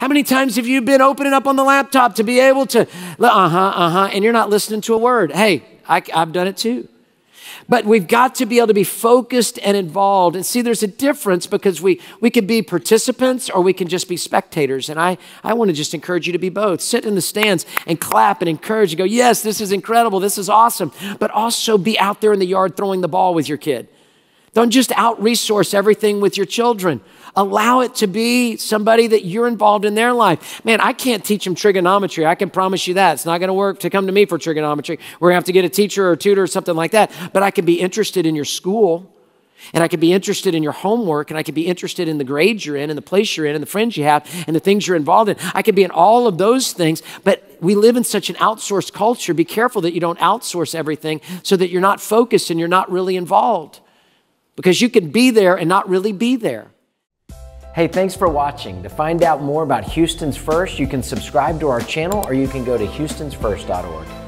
How many times have you been opening up on the laptop to be able to, uh huh, uh huh, and you're not listening to a word? Hey, I, I've done it too. But we've got to be able to be focused and involved. And see, there's a difference because we, we can be participants or we can just be spectators. And I, I want to just encourage you to be both. Sit in the stands and clap and encourage and go, yes, this is incredible. This is awesome. But also be out there in the yard throwing the ball with your kid. Don't just out resource everything with your children. Allow it to be somebody that you're involved in their life. Man, I can't teach them trigonometry. I can promise you that. It's not going to work to come to me for trigonometry. We're going to have to get a teacher or a tutor or something like that. But I can be interested in your school. And I could be interested in your homework, and I could be interested in the grades you're in, and the place you're in, and the friends you have, and the things you're involved in. I could be in all of those things, but we live in such an outsourced culture. Be careful that you don't outsource everything so that you're not focused and you're not really involved. Because you can be there and not really be there. Hey, thanks for watching. To find out more about Houston's First, you can subscribe to our channel or you can go to houstonsfirst.org.